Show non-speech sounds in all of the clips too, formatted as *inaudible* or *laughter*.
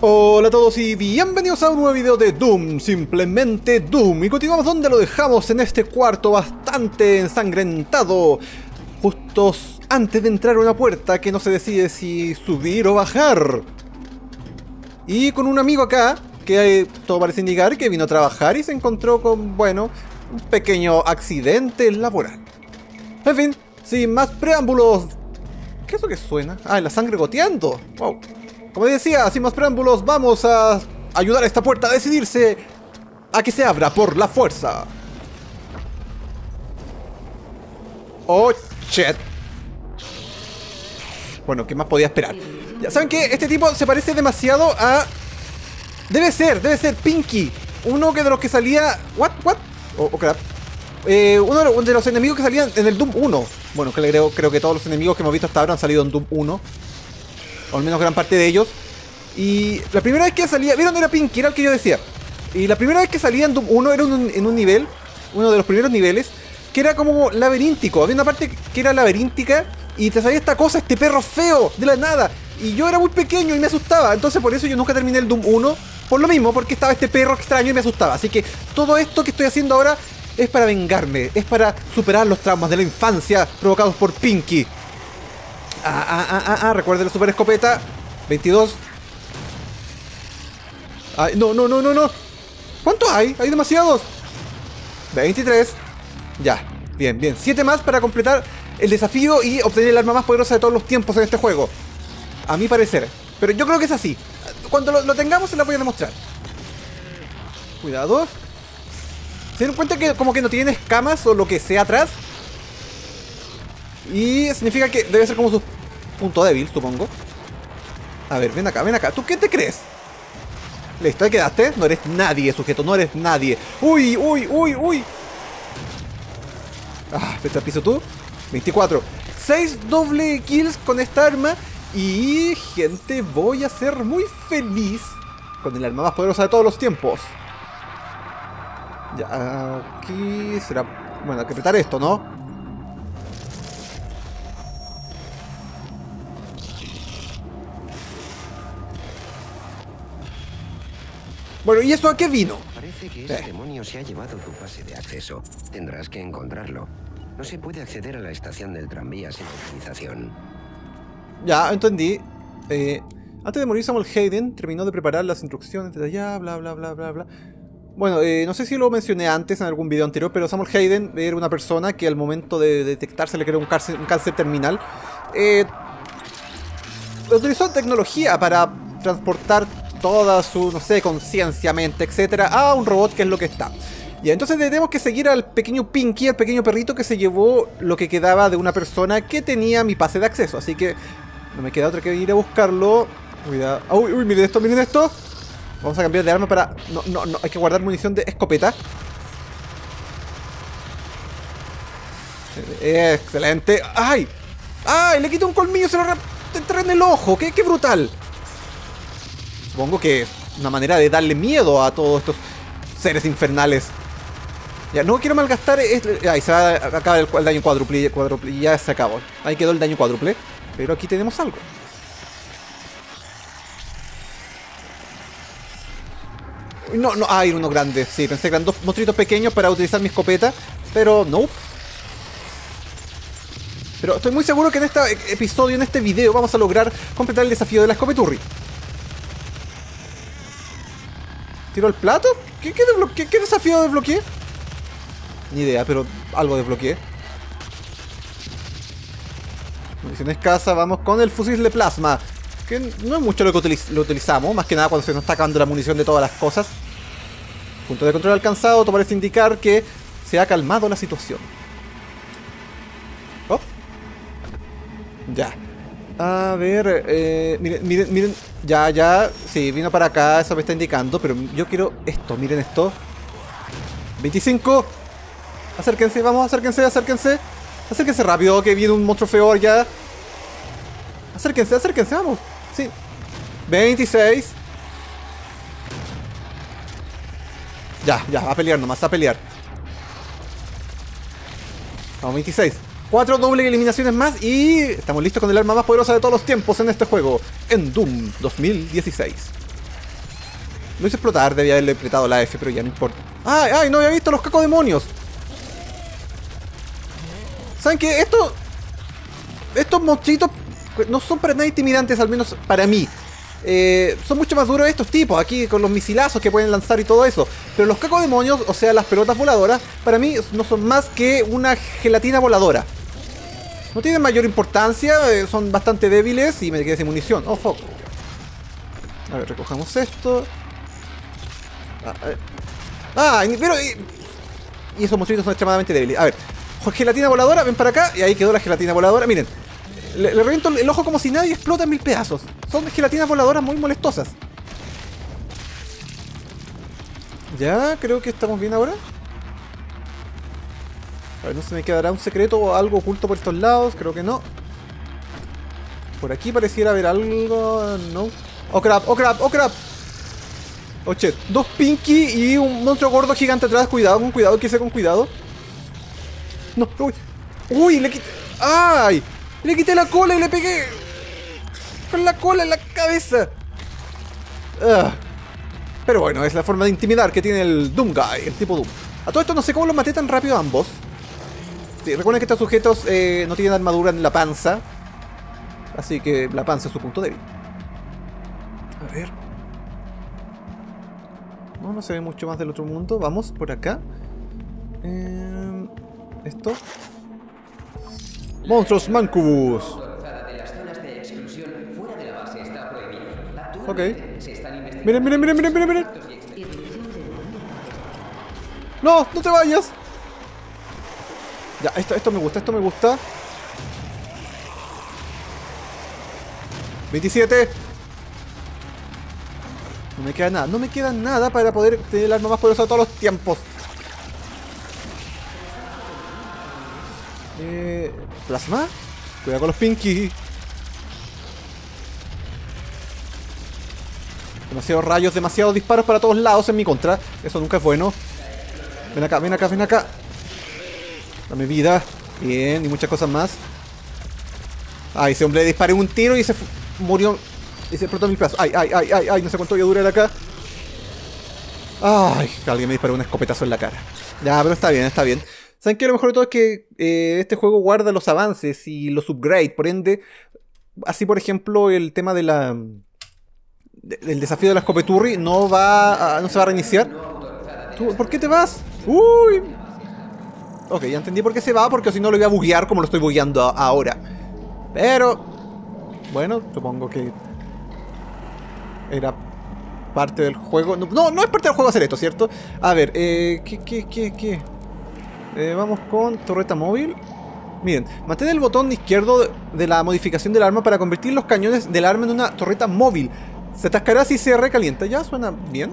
Hola a todos y bienvenidos a un nuevo video de Doom, simplemente Doom. Y continuamos donde lo dejamos en este cuarto bastante ensangrentado. Justo antes de entrar a una puerta que no se decide si subir o bajar. Y con un amigo acá, que todo parece indicar que vino a trabajar y se encontró con, bueno, un pequeño accidente laboral. En fin, sin más preámbulos. ¿Qué es eso que suena? Ah, la sangre goteando. Wow como decía, sin más preámbulos, vamos a ayudar a esta puerta a decidirse a que se abra por la fuerza. Oh, shit. Bueno, ¿qué más podía esperar? Ya saben que este tipo se parece demasiado a... Debe ser, debe ser Pinky. Uno de los que salía... ¿What? ¿What? Oh, oh crap. Eh, uno de los enemigos que salían en el Doom 1. Bueno, creo, creo que todos los enemigos que hemos visto hasta ahora han salido en Doom 1 o al menos gran parte de ellos. Y la primera vez que salía, ¿vieron? Era Pinky, era el que yo decía. Y la primera vez que salía en Doom 1 era en un nivel, uno de los primeros niveles, que era como laberíntico. Había una parte que era laberíntica y te salía esta cosa, este perro feo, de la nada. Y yo era muy pequeño y me asustaba. Entonces por eso yo nunca terminé el Doom 1. Por lo mismo, porque estaba este perro extraño y me asustaba. Así que todo esto que estoy haciendo ahora es para vengarme. Es para superar los traumas de la infancia provocados por Pinky. Ah, ah, ah, ah, ah, la super escopeta. 22. Ay, no, no, no, no, no. ¿Cuántos hay? Hay demasiados. 23. Ya, bien, bien. 7 más para completar el desafío y obtener el arma más poderosa de todos los tiempos en este juego. A mi parecer. Pero yo creo que es así. Cuando lo, tengamos se la voy a demostrar. Cuidado. ¿Se dan cuenta que como que no tiene escamas o lo que sea atrás? Y significa que debe ser como su punto débil, supongo. A ver, ven acá, ven acá. ¿Tú qué te crees? Listo, ahí quedaste. No eres nadie, sujeto, no eres nadie. Uy, uy, uy, uy. Ah, al piso tú. 24. 6 doble kills con esta arma. Y, gente, voy a ser muy feliz con el arma más poderosa de todos los tiempos. Ya, aquí será... Bueno, hay que apretar esto, ¿no? Bueno, ¿y eso a qué vino? Parece que ese eh. demonio se ha llevado tu pase de acceso. Tendrás que encontrarlo. No se puede acceder a la estación del tranvía sin autorización. Ya, entendí. Eh, antes de morir, Samuel Hayden terminó de preparar las instrucciones de allá, bla, bla, bla, bla, bla. Bueno, eh, no sé si lo mencioné antes en algún video anterior, pero Samuel Hayden era una persona que al momento de detectarse le creó un cáncer, un cáncer terminal. Eh, utilizó tecnología para transportar toda su, no sé, conciencia, mente, etcétera, a un robot que es lo que está. Y entonces tenemos que seguir al pequeño Pinky, al pequeño perrito que se llevó lo que quedaba de una persona que tenía mi pase de acceso. Así que no me queda otra que ir a buscarlo. Cuidado. Uy, uy, miren esto, miren esto. Vamos a cambiar de arma para... No, no, no, hay que guardar munición de escopeta. Excelente. ¡Ay! ¡Ay! Le quito un colmillo, se lo entra en el ojo. ¡Qué, qué brutal! Supongo que es una manera de darle miedo a todos estos seres infernales. Ya, no quiero malgastar... ahí se va a acabar el, daño cuádruple, cuádruple. Ya se acabó. Ahí quedó el daño cuádruple. Pero aquí tenemos algo. No, no, hay uno grande. Sí, pensé que eran dos monstruitos pequeños para utilizar mi escopeta. Pero no. Pero estoy muy seguro que en este episodio, en este video, vamos a lograr completar el desafío de la escopeturri. ¿Tiro el plato? ¿Qué, qué, desafío desbloqueé? Ni idea, pero algo desbloqueé. Munición escasa, vamos con el fusil de plasma. Que no es mucho lo que lo utilizamos, más que nada cuando se nos está acabando la munición de todas las cosas. Punto de control alcanzado, todo parece indicar que se ha calmado la situación. Oh. Ya. A ver, eh, miren, miren, miren, ya, ya, sí, vino para acá, eso me está indicando, pero yo quiero esto, miren esto. 25. Acérquense, vamos, acérquense, acérquense. Acérquense rápido, que viene un monstruo feo ya. Acérquense, acérquense, vamos. Sí. 26. Ya, ya, a pelear nomás, a pelear. Vamos, 26. Cuatro doble eliminaciones más y estamos listos con el arma más poderosa de todos los tiempos en este juego, en Doom 2016. Lo hice explotar, debía haberle apretado la F, pero ya no importa. ¡Ay, ay! No había visto los cacos demonios. ¿Saben qué? Esto... Estos monstruitos no son para nada intimidantes, al menos para mí. Eh, son mucho más duros estos tipos, aquí con los misilazos que pueden lanzar y todo eso. Pero los cacos demonios, o sea, las pelotas voladoras, para mí no son más que una gelatina voladora. No tienen mayor importancia, eh, son bastante débiles y me quedé sin munición. Oh, fuck. A ver, recojamos esto. Ah, ah pero... Y, esos monstruitos son extremadamente débiles. A ver, gelatina voladora, ven para acá. Y ahí quedó la gelatina voladora. Miren, le, reviento el ojo como si nadie explota en mil pedazos. Son gelatinas voladoras muy molestosas. Ya, creo que estamos bien ahora. A ver, no se me quedará un secreto o algo oculto por estos lados. Creo que no. Por aquí pareciera haber algo... No. Oh crap, oh crap, oh crap. Oh shit. Dos Pinky y un monstruo gordo gigante atrás. Cuidado, con cuidado, que sea con cuidado. No, uy. Uy, le quité... ¡Ay! Le quité la cola y le pegué con la cola en la cabeza. Ah. Pero bueno, es la forma de intimidar que tiene el Doom Guy, el tipo Doom. A todo esto no sé cómo los maté tan rápido a ambos. Recuerden que estos sujetos eh, no tienen armadura en la panza. Así que la panza es su punto débil. A ver. No, no se ve mucho más del otro mundo. Vamos por acá. Eh, esto. Monstruos Mancubus. Ok. Miren, miren, miren, miren, miren. No, no te vayas. Ya, esto, esto me gusta, esto me gusta. 27. No me queda nada, no me queda nada para poder tener el arma más poderosa de todos los tiempos. Eh, ¿Plasma? Cuidado con los Pinky. Demasiados rayos, demasiados disparos para todos lados en mi contra. Eso nunca es bueno. Ven acá, ven acá, ven acá. Dame vida. Bien, y muchas cosas más. Ah, ese hombre le disparé un tiro y se murió. Y se explotó mi plazo. Ay, ay, ay, ay, ay, no sé cuánto voy a durar acá. Ay, alguien me disparó un escopetazo en la cara. Ya, pero está bien, está bien. ¿Saben qué? Lo mejor de todo es que eh, este juego guarda los avances y los upgrades. Por ende, así por ejemplo, el tema de la. del desafío de la escopeturri no va no se va a reiniciar. ¿Por qué te vas? Uy. Ok, ya entendí por qué se va, porque si no lo iba a buguear como lo estoy bugueando ahora. Pero. Bueno, supongo que. Era parte del juego. No, no es parte del juego hacer esto, ¿cierto? A ver, eh, ¿qué, qué, qué, qué? Eh, vamos con torreta móvil. Miren, mantén el botón izquierdo de la modificación del arma para convertir los cañones del arma en una torreta móvil. Se atascará si se recalienta. Ya suena bien.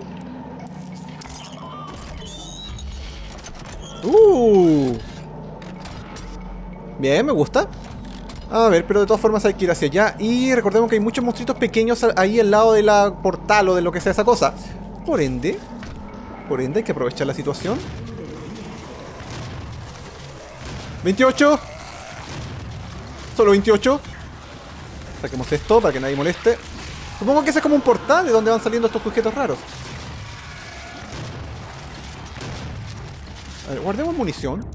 Uh. Bien, me gusta. A ver, pero de todas formas hay que ir hacia allá. Y recordemos que hay muchos monstruitos pequeños ahí al lado de la portal o de lo que sea esa cosa. Por ende, por ende hay que aprovechar la situación. 28. Solo 28. Saquemos esto para que nadie moleste. Supongo que ese es como un portal de donde van saliendo estos sujetos raros. A ver, guardemos munición.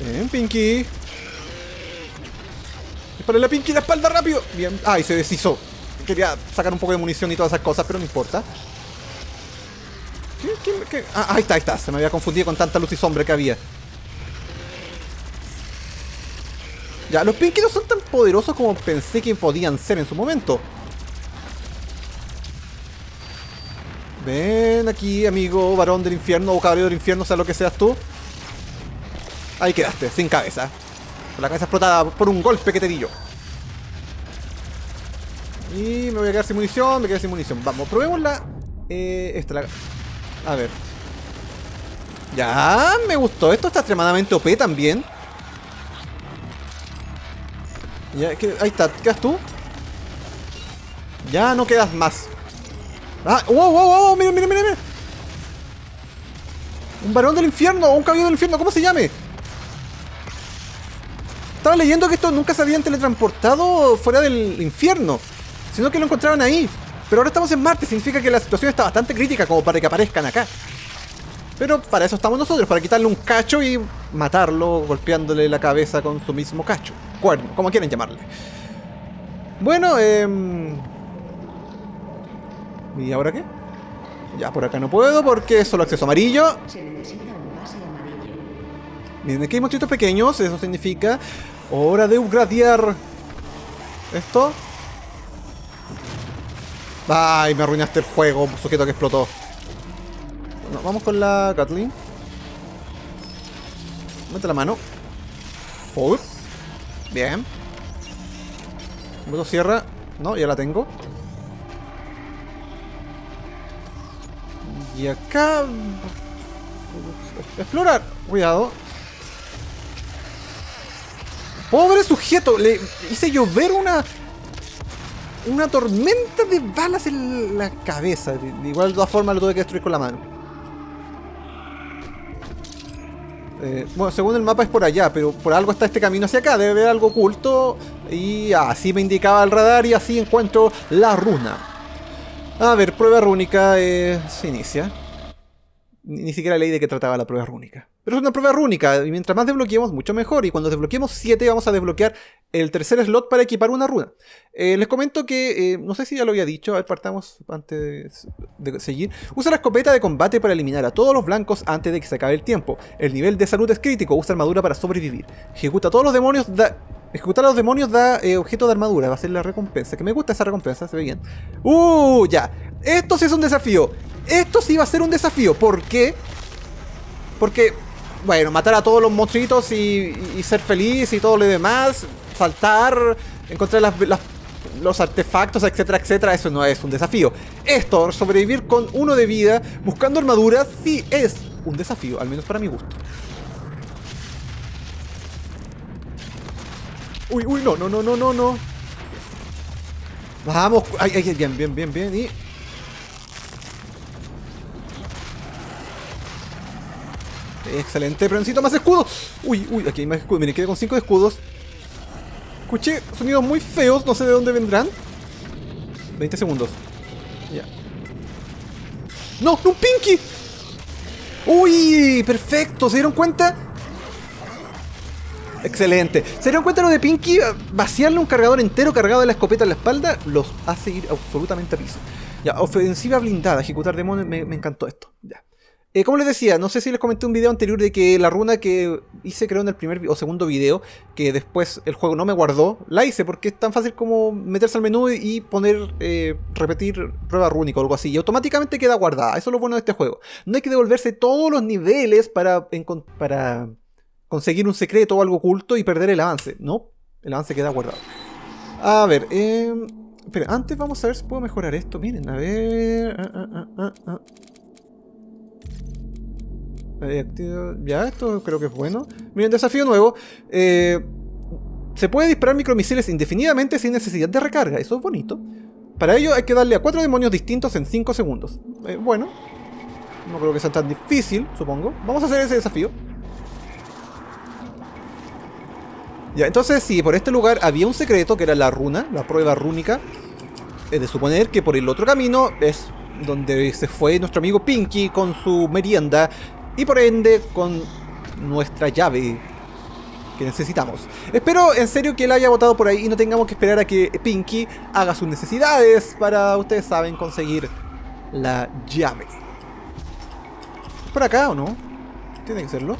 Bien, Pinky. Dispare la Pinky la espalda rápido. Bien. Ay, se deshizo. Quería sacar un poco de munición y todas esas cosas, pero no importa. Ah, ahí está, ahí está. Se me había confundido con tanta luz y sombra que había. Ya, los Pinky no son tan poderosos como pensé que podían ser en su momento. Ven aquí, amigo varón del infierno o caballero del infierno, sea lo que seas tú. Ahí quedaste, sin cabeza. Con la cabeza explotada por un golpe que te di yo. Y me voy a quedar sin munición, me quedé sin munición. Vamos, probemos la... Eh, esta, la... A ver. Ya, me gustó. Esto está extremadamente OP también. Ya, ahí está. ¿Quedas tú? Ya no quedas más. Ah, wow, wow, wow, mira, mira, mira, Un varón del infierno, o un caballero del infierno, ¿cómo se llame? Estaba leyendo que estos nunca se habían teletransportado fuera del infierno, sino que lo encontraron ahí. Pero ahora estamos en Marte, significa que la situación está bastante crítica como para que aparezcan acá. Pero para eso estamos nosotros, para quitarle un cacho y matarlo golpeándole la cabeza con su mismo cacho. Cuerno, como quieren llamarle. Bueno, eh... ¿Y ahora qué? Ya, por acá no puedo porque solo acceso amarillo. Se necesita un pase amarillo. Miren, aquí hay monstruitos pequeños, eso significa hora de upgradear esto. Ay, me arruinaste el juego, sujeto que explotó. Bueno, vamos con la Gatling. Mete la mano. Forward. Bien. Luego cierra. No, ya la tengo. Y acá... Explorar. Cuidado. Pobre sujeto. Le hice llover una... Una tormenta de balas en la cabeza. De igual de todas formas lo tuve que destruir con la mano. Eh, bueno, según el mapa es por allá, pero por algo está este camino hacia acá. Debe haber algo oculto. Y así me indicaba el radar y así encuentro la runa. A ver, prueba rúnica eh, se inicia. Ni, siquiera leí de qué trataba la prueba rúnica. Pero es una prueba rúnica, y mientras más desbloqueemos, mucho mejor. Y cuando desbloqueemos 7, vamos a desbloquear el tercer slot para equipar una runa. Eh, les comento que, eh, no sé si ya lo había dicho, a ver, partamos antes de, de seguir. Usa la escopeta de combate para eliminar a todos los blancos antes de que se acabe el tiempo. El nivel de salud es crítico, usa armadura para sobrevivir. Ejecuta a todos los demonios, da... Ejecutar a los demonios da eh, objeto de armadura, va a ser la recompensa. Que me gusta esa recompensa, se ve bien. ¡Uh! Ya. Esto sí es un desafío. Esto sí va a ser un desafío. ¿Por qué? Porque, bueno, matar a todos los monstruitos y, ser feliz y todo lo demás, saltar, encontrar los artefactos, etcétera, etcétera, eso no es un desafío. Esto, sobrevivir con uno de vida, buscando armaduras, sí es un desafío, al menos para mi gusto. Uy, uy, no, no, no, no, no, no. Vamos, bien, bien, bien, bien. Excelente, pero necesito más escudos. Uy, uy, aquí hay más escudos. Miren, quedé con 5 escudos. Escuché sonidos muy feos, no sé de dónde vendrán. 20 segundos. Ya. ¡No! ¡Un Pinky! ¡Uy! ¡Perfecto! ¿Se dieron cuenta? Excelente. ¿Se dieron cuenta lo de Pinky? Vaciarle un cargador entero cargado de la escopeta en la espalda los hace ir absolutamente a piso. Ya, ofensiva blindada, ejecutar demonios, me, encantó esto. Ya. Eh, como les decía, no sé si les comenté un video anterior de que la runa que hice creo en el primer o segundo video, que después el juego no me guardó, la hice porque es tan fácil como meterse al menú y poner, eh, repetir prueba rúnica o algo así, y automáticamente queda guardada. Eso es lo bueno de este juego. No hay que devolverse todos los niveles para, para conseguir un secreto o algo oculto y perder el avance. No, el avance queda guardado. A ver, eh, espera, antes vamos a ver si puedo mejorar esto. Miren, a ver... ah, ah, ah, Ya, esto creo que es bueno. Miren, desafío nuevo. Eh, se puede disparar micromisiles indefinidamente sin necesidad de recarga. Eso es bonito. Para ello hay que darle a cuatro demonios distintos en 5 segundos. Eh, bueno. No creo que sea tan difícil, supongo. Vamos a hacer ese desafío. Ya, entonces sí, por este lugar había un secreto que era la runa, la prueba rúnica. Es de suponer que por el otro camino es donde se fue nuestro amigo Pinky con su merienda y por ende con nuestra llave que necesitamos. Espero en serio que él haya votado por ahí y no tengamos que esperar a que Pinky haga sus necesidades para, ustedes saben, conseguir la llave. ¿Por acá o no? Tiene que serlo.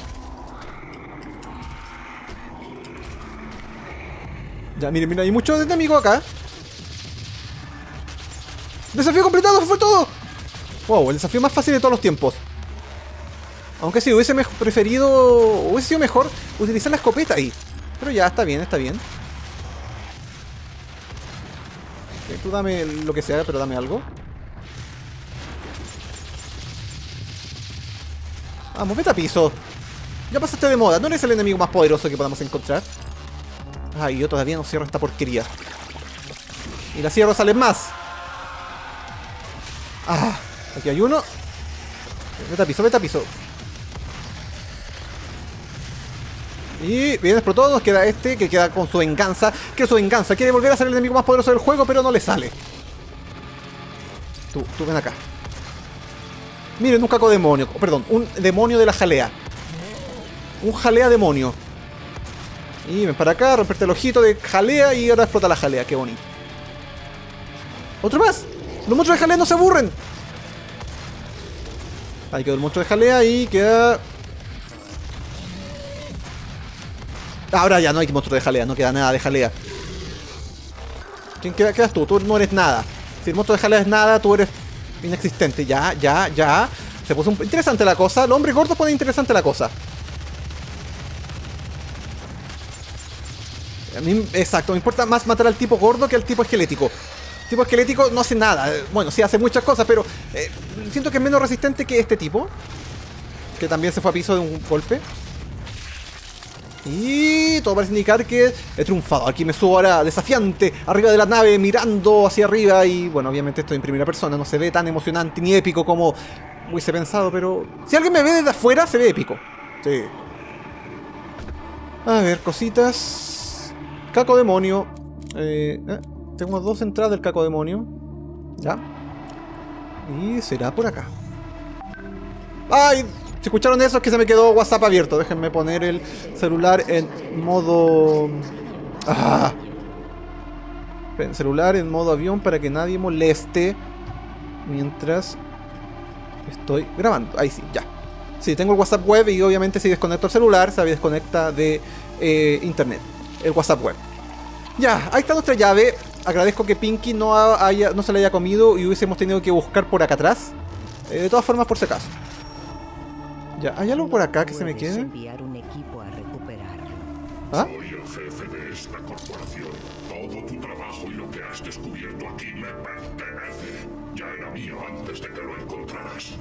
Ya, miren, miren, hay muchos enemigos acá. ¡Desafío completado! ¡Fue todo! Wow, el desafío más fácil de todos los tiempos. Aunque sí, hubiese preferido... Hubiese sido mejor utilizar la escopeta ahí. Pero ya, está bien, está bien. Tú dame lo que sea, pero dame algo. Vamos, vete a piso. Ya pasaste de moda, no eres el enemigo más poderoso que podamos encontrar. Ay, yo todavía no cierro esta porquería. Y la cierro salen más. Ah, aquí hay uno. Vete a piso, vete a piso. Y bien explotó, nos queda este que queda con su venganza. Que su venganza quiere volver a ser el enemigo más poderoso del juego, pero no le sale. Tú, tú ven acá. Miren, un caco demonio. Perdón, un demonio de la jalea. Un jalea demonio. Y ven para acá, romperte el ojito de jalea y ahora explota la jalea. Qué bonito. ¡Otro más! ¡Los monstruos de jalea no se aburren! Ahí quedó el monstruo de jalea y queda... Ahora ya no hay monstruo de jalea, no queda nada de jalea. ¿Quién queda? quedas tú? Tú no eres nada. Si el monstruo de jalea es nada, tú eres inexistente. Ya, ya, ya. Se puso un... interesante la cosa. El hombre gordo pone interesante la cosa. A mí, exacto, me importa más matar al tipo gordo que al tipo esquelético. El tipo esquelético no hace nada. Bueno, sí hace muchas cosas, pero eh, siento que es menos resistente que este tipo. Que también se fue a piso de un golpe. Y todo parece indicar que he triunfado. Aquí me subo ahora desafiante, arriba de la nave, mirando hacia arriba. Y bueno, obviamente estoy en primera persona. No se ve tan emocionante ni épico como hubiese pensado, pero si alguien me ve desde afuera, se ve épico. Sí. A ver, cositas. Caco demonio. Eh, eh, tengo dos entradas del caco demonio. Ya. Y será por acá. ¡Ay! Si escucharon eso es que se me quedó WhatsApp abierto. Déjenme poner el celular en modo... Ah. Celular en modo avión para que nadie moleste mientras estoy grabando. Ahí sí, ya. Sí, tengo el WhatsApp web y obviamente si desconecto el celular se desconecta de eh, internet. El WhatsApp web. Ya, ahí está nuestra llave. Agradezco que Pinky no, haya, no se la haya comido y hubiésemos tenido que buscar por acá atrás. Eh, de todas formas, por si acaso. Ya, ¿hay algo por acá que se me quede? enviar un equipo a recuperar. ¿Ah? Soy el jefe de esta corporación. Todo tu trabajo y lo que has descubierto aquí me pertenece. Ya era mío antes de que lo encontraras.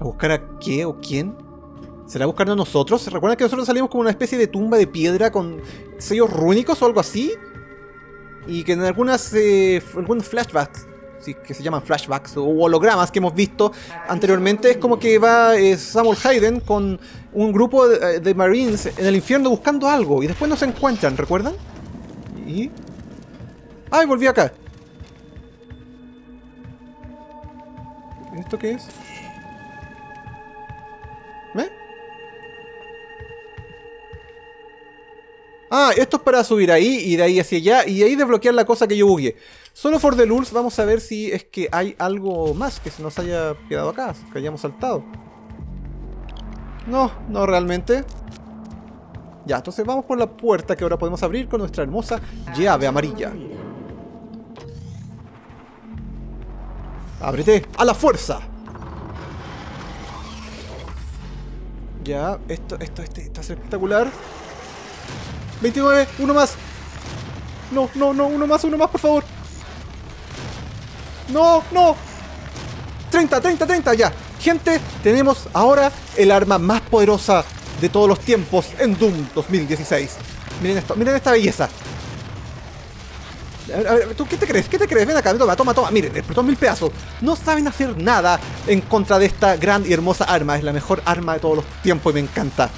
¿A buscar a qué o quién? ¿Será buscando a nosotros? ¿Recuerdan que nosotros salimos como una especie de tumba de piedra con sellos rúnicos o algo así? Y que en algunas eh, algunos flashbacks, sí, que se llaman flashbacks o hologramas que hemos visto anteriormente, es como que va eh, Samuel Hayden con un grupo de, eh, de Marines en el infierno buscando algo y después no se encuentran, ¿recuerdan? Y... ¡Ay, volví acá! ¿Esto qué es? Ah, esto es para subir ahí y de ahí hacia allá y de ahí desbloquear la cosa que yo bugueé. Solo for the lulz vamos a ver si es que hay algo más que se nos haya quedado acá, que hayamos saltado. No, no realmente. Ya, entonces vamos por la puerta que ahora podemos abrir con nuestra hermosa llave amarilla. Ábrete a la fuerza. Ya, esto, esto, este, está espectacular. 29, uno más. No, no, no, uno más, uno más, por favor. No, no. 30, 30, 30, ya. Gente, tenemos ahora el arma más poderosa de todos los tiempos en Doom 2016. Miren esto, miren esta belleza. A ver, ¿tú qué te crees? ¿Qué te crees? Ven acá, toma, toma, toma. Miren, explotó mil pedazos. No saben hacer nada en contra de esta gran y hermosa arma. Es la mejor arma de todos los tiempos y me encanta.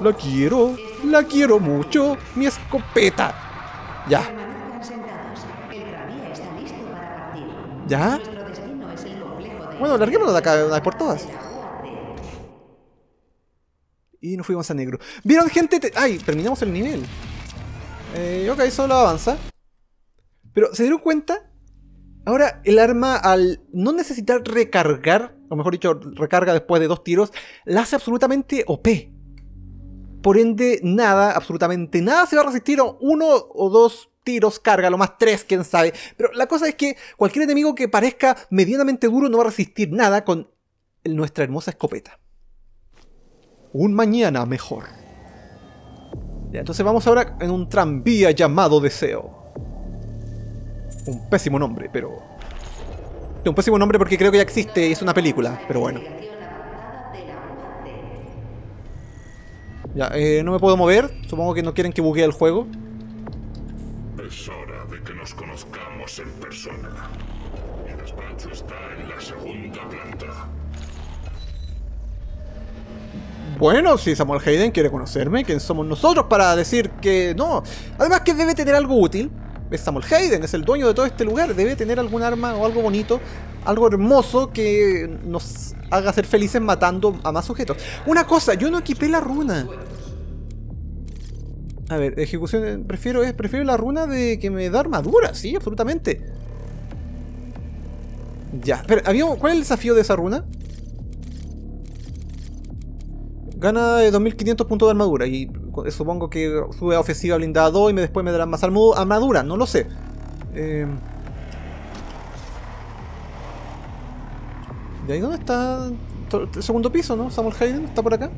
La quiero, la quiero mucho. Mi escopeta. Ya, ya. Bueno, larguémonos de acá de por todas. Y nos fuimos a negro. ¿Vieron, gente? Te- Ay, terminamos el nivel. Eh, ok, solo avanza. Pero, ¿se dieron cuenta? Ahora, el arma, al no necesitar recargar, o mejor dicho, recarga después de dos tiros, la hace absolutamente OP. Por ende, nada, absolutamente nada se va a resistir a uno o dos tiros carga, lo más tres, quién sabe. Pero la cosa es que cualquier enemigo que parezca medianamente duro no va a resistir nada con nuestra hermosa escopeta. Un mañana mejor. Ya, entonces vamos ahora en un tranvía llamado Deseo. Un pésimo nombre, pero... Un pésimo nombre porque creo que ya existe es una película, pero bueno. Ya, eh, no me puedo mover. Supongo que no quieren que buguee el juego. Es hora de que nos conozcamos en persona. Mi despacho está en la segunda planta. Bueno, si Samuel Hayden quiere conocerme, ¿quién somos nosotros para decir que no? Además que debe tener algo útil. Es Samuel Hayden, es el dueño de todo este lugar. Debe tener algún arma o algo bonito, algo hermoso que nos haga ser felices matando a más sujetos. Una cosa, yo no equipé la runa. A ver, ejecución, prefiero, eh, prefiero la runa de que me da armadura, sí, absolutamente. Ya, pero, ¿había, ¿cuál es el desafío de esa runa? Gana eh, 2500 puntos de armadura y supongo que sube a ofensiva blindada 2 y me, después me darán más armadura, no lo sé. Eh... ¿Y ahí dónde está el segundo piso, no? Samuel Hayden está por acá.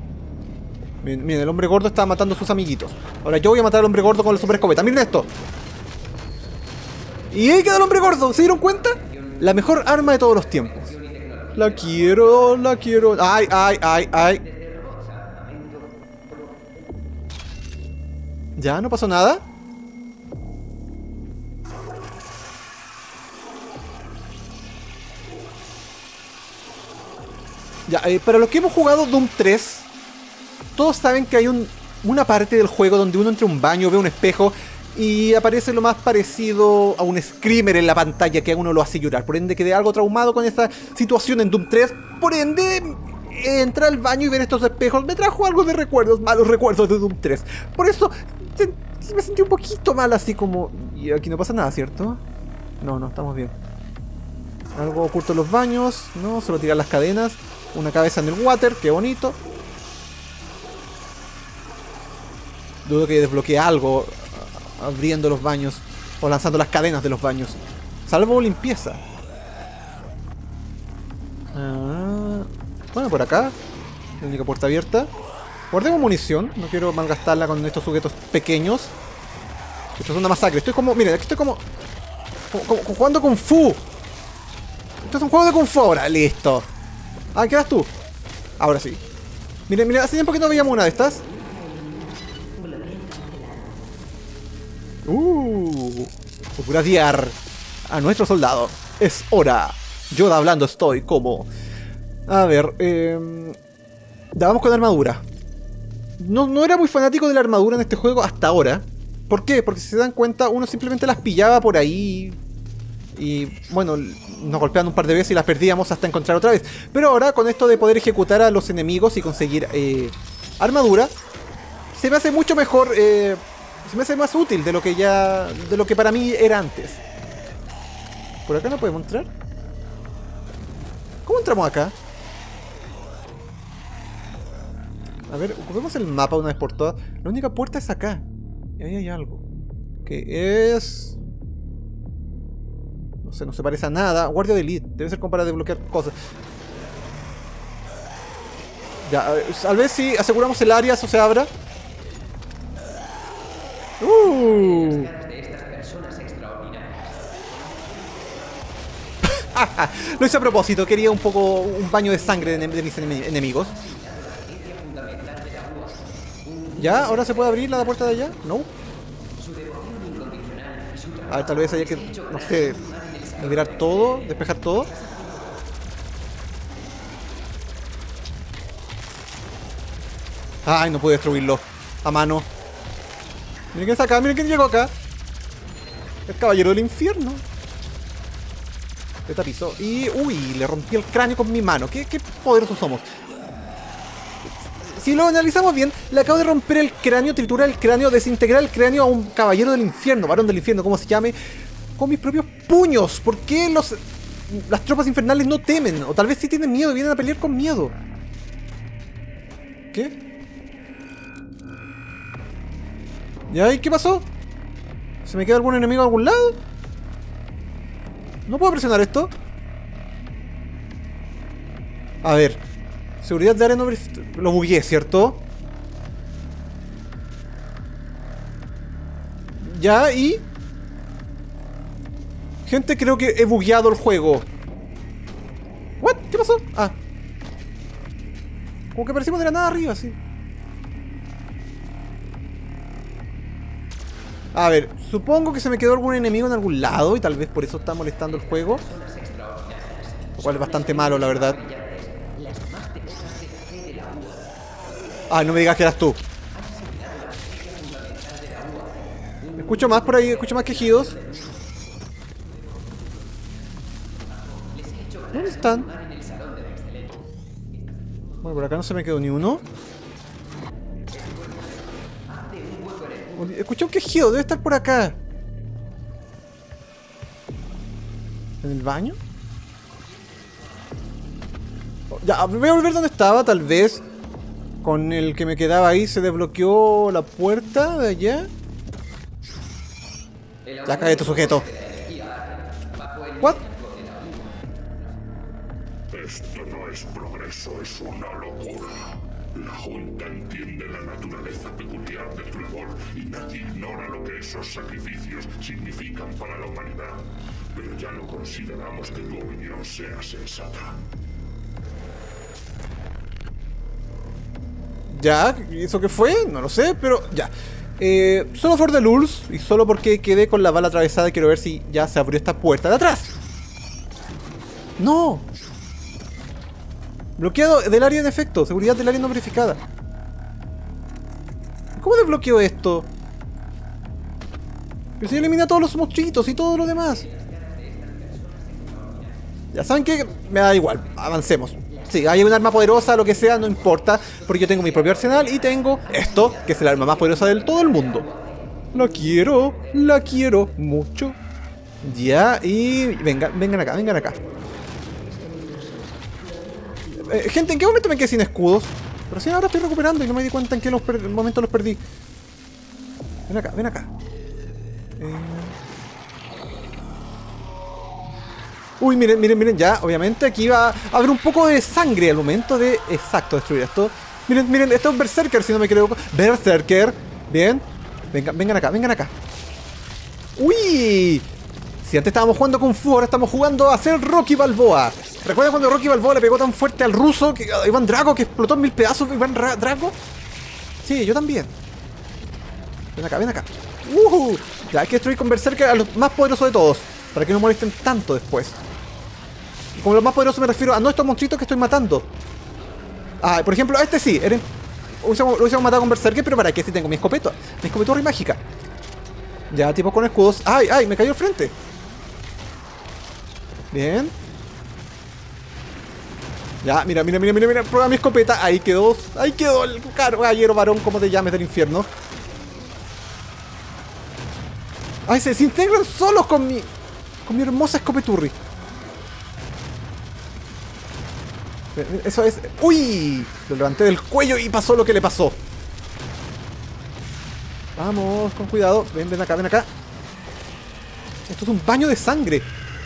Miren, miren, el hombre gordo está matando a sus amiguitos. Ahora yo voy a matar al hombre gordo con la super escopeta. Miren esto. Y ahí queda el hombre gordo. ¿Se dieron cuenta? La mejor arma de todos los tiempos. La quiero, la quiero. Ay, ay, ay, ay. ¿Ya? ¿No pasó nada? Ya, eh, para los que hemos jugado Doom 3, todos saben que hay un- una parte del juego donde uno entra a un baño, ve un espejo y aparece lo más parecido a un screamer en la pantalla que a uno lo hace llorar. Por ende, quedé algo traumado con esta situación en Doom 3. Por ende, entrar al baño y ver estos espejos me trajo algo de recuerdos, malos recuerdos de Doom 3. Por eso me sentí un poquito mal, así como. Y aquí no pasa nada, ¿cierto? No, no, estamos bien. Algo oculto en los baños, no, solo tirar las cadenas. Una cabeza en el water, qué bonito. Dudo que desbloquee algo a- abriendo los baños o lanzando las cadenas de los baños. Salvo limpieza. Ah, bueno, por acá. La única puerta abierta. Guardemos munición. No quiero malgastarla con estos sujetos pequeños. Esto es una masacre. Estoy como. Miren, aquí estoy como- como jugando Kung Fu. Esto es un juego de Kung Fu ahora. Listo. Ah, ¿qué eras tú? Ahora sí. Miren, miren, hace tiempo que no veíamos una de estas. Uh, procuradear a nuestro soldado. Es hora. Yoda hablando estoy como... A ver, eh... Ya vamos con armadura. No, no era muy fanático de la armadura en este juego hasta ahora. ¿Por qué? Porque si se dan cuenta, uno simplemente las pillaba por ahí. Y bueno, nos golpeaban un par de veces y las perdíamos hasta encontrar otra vez. Pero ahora, con esto de poder ejecutar a los enemigos y conseguir eh, armadura, se me hace mucho mejor. eh, se me hace más útil de lo que ya. de lo que para mí era antes. ¿Por acá no podemos entrar? ¿Cómo entramos acá? A ver, ocupemos el mapa una vez por todas. La única puerta es acá. Y ahí hay algo. Que es. No sé, no se parece a nada. Guardia de elite. Debe ser como para desbloquear cosas. Ya, tal vez si aseguramos el área, eso se abra. Uh. *laughs* Lo hice a propósito, quería un poco un baño de sangre de, mis enemi- enemigos. ¿Ya? ¿Ahora se puede abrir la puerta de allá? No. A ver, tal vez haya que, no sé, liberar todo, despejar todo. Ay, no pude destruirlo. A mano. Miren quién está acá, miren quién llegó acá. El caballero del infierno. Le tapizó. Y, uy, le rompí el cráneo con mi mano. ¿Qué, qué poderosos somos? Si lo analizamos bien, le acabo de romper el cráneo, triturar el cráneo, desintegrar el cráneo a un caballero del infierno, varón del infierno, como se llame, con mis propios puños. ¿Por qué los, las tropas infernales no temen? O tal vez sí tienen miedo, vienen a pelear con miedo. ¿Qué? ¿Y qué pasó? ¿Se me queda algún enemigo a algún lado? ¿No puedo presionar esto? A ver. Seguridad de área no Lo bugué, ¿cierto? Ya, y... Gente, creo que he bugueado el juego. ¿What? ¿Qué pasó? Ah. Como que aparecimos de la nada arriba, sí. A ver, supongo que se me quedó algún enemigo en algún lado y tal vez por eso está molestando el juego. Lo cual es bastante malo, la verdad. Ay, no me digas que eras tú. Escucho más por ahí, escucho más quejidos. ¿Dónde están? Bueno, por acá no se me quedó ni uno. Escuché un quejido, debe estar por acá. ¿En el baño? Oh, Ya, voy a volver donde estaba, tal vez. Con el que me quedaba ahí se desbloqueó la puerta de allá. Ya cae tu sujeto. Es progreso, es una locura. La Junta entiende la naturaleza peculiar del Trevor y nadie ignora lo que esos sacrificios significan para la humanidad. Pero ya no consideramos que tu opinión sea sensata. Ya, ¿y ¿eso qué fue? No lo sé, pero ya. Eh, solo for the lulz y solo porque quedé con la bala atravesada quiero ver si ya se abrió esta puerta de atrás. ¡No! Bloqueado del área en efecto, seguridad del área no verificada. ¿Cómo desbloqueo esto? Pero si elimina todos los monstruitos y todo lo demás. Ya saben que me da igual, avancemos. Sí, hay un arma poderosa, lo que sea, no importa, porque yo tengo mi propio arsenal y tengo esto, que es el arma más poderosa del todo el mundo. La quiero, la quiero mucho. Ya, y vengan, vengan acá, vengan acá. Eh, gente, ¿en qué momento me quedé sin escudos? Pero sí, ahora estoy recuperando y no me di cuenta en qué los momento los perdí. Ven acá, ven acá. Eh, Uy, miren, miren, miren, ya, obviamente aquí va a haber un poco de sangre al momento de, exacto, destruir esto. Miren, miren, esto es un Berserker, si no me equivoco. Berserker, bien. Vengan, vengan acá, vengan acá. Uy, si antes estábamos jugando Kung Fu, ahora estamos jugando a hacer Rocky Balboa. ¿Recuerdan cuando Rocky Balboa le pegó tan fuerte al ruso, que, Iván Drago, que explotó en mil pedazos Iván Ra- Drago? Sí, yo también. Ven acá, ven acá. Uh, ya hay que destruir con Berserker a los más poderosos de todos. Para que no molesten tanto después. Y como los más poderosos me refiero a no estos monstruitos que estoy matando. Ah, por ejemplo, a este sí. Lo hubiésemos matado con Berserker, pero ¿para qué si tengo mi escopeta? Mi escopetorra y mágica. Ya, tipo con escudos. ¡Ay, ay! Me cayó al frente. Bien. Ya, mira, mira, mira, mira, mira. Prueba mi escopeta. Ahí quedó. Ahí quedó el caballero varón, como te llames del infierno. Ay, se desintegran solos con mi. Con mi hermosa escopeturri. Eso es. ¡Uy! Lo levanté del cuello y pasó lo que le pasó. Vamos, con cuidado. Ven, ven acá, ven acá. Esto es un baño de sangre.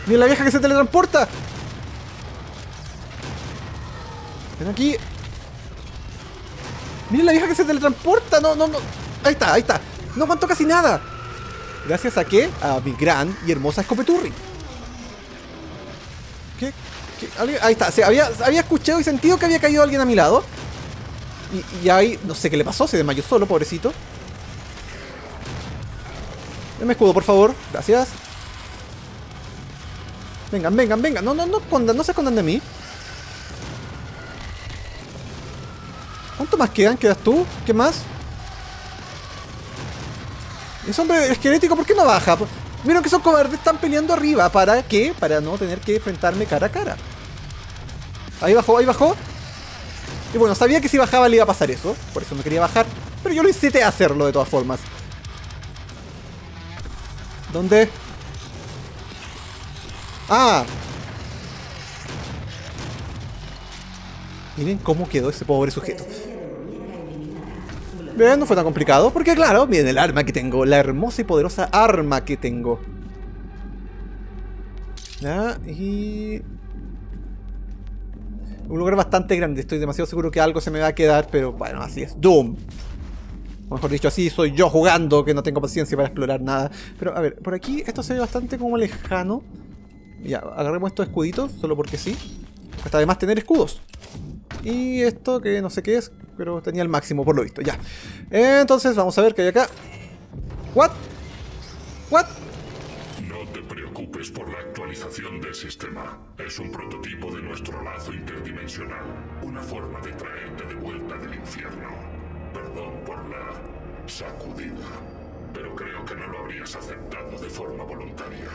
Mira la vieja que se teletransporta. Ven aquí. Miren la vieja que se teletransporta. No, no, no. Ahí está, ahí está. No aguantó casi nada. Gracias a qué? A mi gran y hermosa escopeturri. ¿Qué? Ahí está. Se había, había escuchado y sentido que había caído alguien a mi lado. Y, y ahí, no sé qué le pasó. Se desmayó solo, pobrecito. Deme escudo, por favor. Gracias. Vengan, vengan, vengan. No, no, no no se escondan de mí. ¿Cuánto más quedan? ¿Quedas tú? ¿Qué más? Ese hombre esquelético, ¿por qué no baja? Miren que esos cobardes están peleando arriba. ¿Para qué? Para no tener que enfrentarme cara a cara. Ahí bajó, ahí bajó. Y bueno, sabía que si bajaba le iba a pasar eso. Por eso no quería bajar. Pero yo lo a hacerlo de todas formas. ¿Dónde? Ah. Miren cómo quedó ese pobre sujeto. Vean, no fue tan complicado, porque claro, miren el arma que tengo, la hermosa y poderosa arma que tengo. Ya, y... Un lugar bastante grande, estoy demasiado seguro que algo se me va a quedar, pero bueno, así es. Doom. O mejor dicho, así soy yo jugando, que no tengo paciencia para explorar nada. Pero a ver, por aquí esto se ve bastante como lejano. Ya, agarremos estos escuditos, solo porque sí. Cuesta además tener escudos. Y esto que no sé qué es, pero tenía el máximo por lo visto, ya. Entonces vamos a ver qué hay acá. ¿What? ¿What? No te preocupes por la actualización del sistema. Es un prototipo de nuestro lazo interdimensional. dimensional, una forma de traerte de vuelta del infierno. Perdón por la sacudida, pero creo que no lo habrías aceptado de forma voluntaria.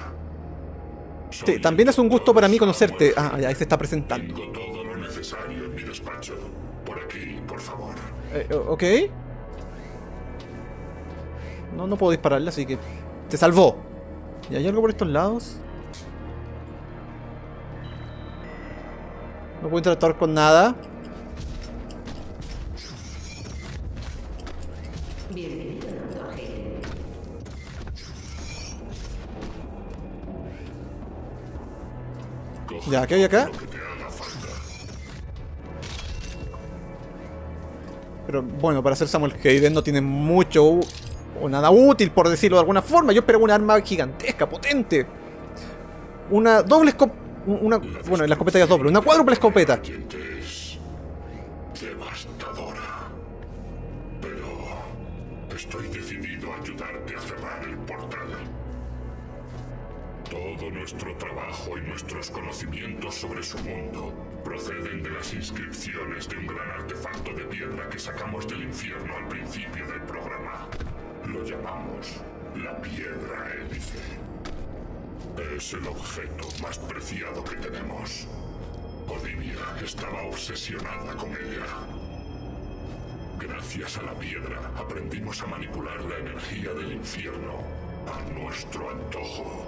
Sí, también es un gusto para mí conocerte. Ah, ya, ahí se está presentando. Tengo todo lo necesario despacho. Por aquí, por favor. Eh, ok. No, no puedo dispararle, así que... Te salvó. ¿Y hay algo por estos lados? No puedo interactuar con nada. Ya, ¿qué hay acá? Pero bueno, para ser Samuel Hayden no tiene mucho o nada útil, por decirlo de alguna forma. Yo esperaba un arma gigantesca, potente. Una doble escopeta. Una, bueno, la escopeta ya es doble. Una cuádruple escopeta. Nuestro trabajo y nuestros conocimientos sobre su mundo proceden de las inscripciones de un gran artefacto de piedra que sacamos del infierno al principio del programa. Lo llamamos la piedra hélice. Es el objeto más preciado que tenemos. Olivia estaba obsesionada con ella. Gracias a la piedra aprendimos a manipular la energía del infierno a nuestro antojo,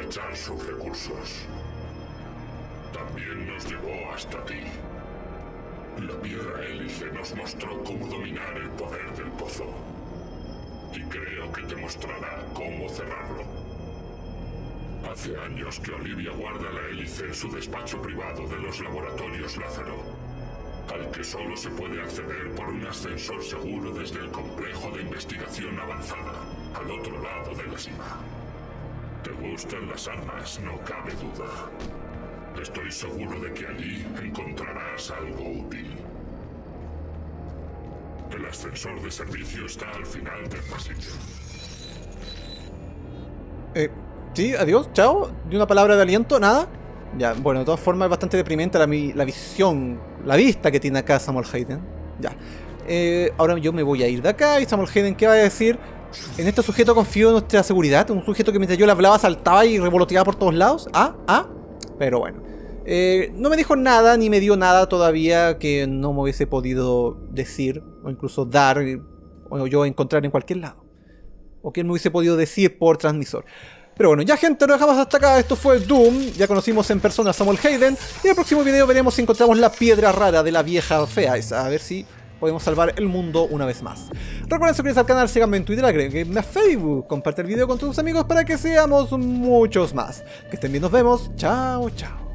aprovechar sus recursos. También nos llevó hasta ti. La piedra hélice nos mostró cómo dominar el poder del pozo. Y creo que te mostrará cómo cerrarlo. Hace años que Olivia guarda la hélice en su despacho privado de los laboratorios Lázaro, al que solo se puede acceder por un ascensor seguro desde el complejo de investigación avanzada, al otro lado de la cima. Te gustan las armas, no cabe duda. Estoy seguro de que allí encontrarás algo útil. El ascensor de servicio está al final del pasillo. Eh, sí, adiós, chao. ¿De una palabra de aliento? ¿Nada? Ya, bueno, de todas formas es bastante deprimente la, la visión, la vista que tiene acá Samuel Hayden. Ya. Eh, ahora yo me voy a ir de acá y Samuel Hayden, ¿qué va a decir? En este sujeto confío en nuestra seguridad. Un sujeto que mientras yo le hablaba saltaba y revoloteaba por todos lados. Ah, ah. Pero bueno. Eh, no me dijo nada ni me dio nada todavía que no me hubiese podido decir o incluso dar o yo encontrar en cualquier lado o que él me hubiese podido decir por transmisor. Pero bueno, ya gente, lo dejamos hasta acá. Esto fue Doom. Ya conocimos en persona a Samuel Hayden. Y en el próximo video veremos si encontramos la piedra rara de la vieja fea. A ver si podemos salvar el mundo una vez más. Recuerden suscribirse al canal, síganme en Twitter, agréguenme a Facebook, comparte el video con tus amigos para que seamos muchos más. Que estén bien, nos vemos. Chao, chao.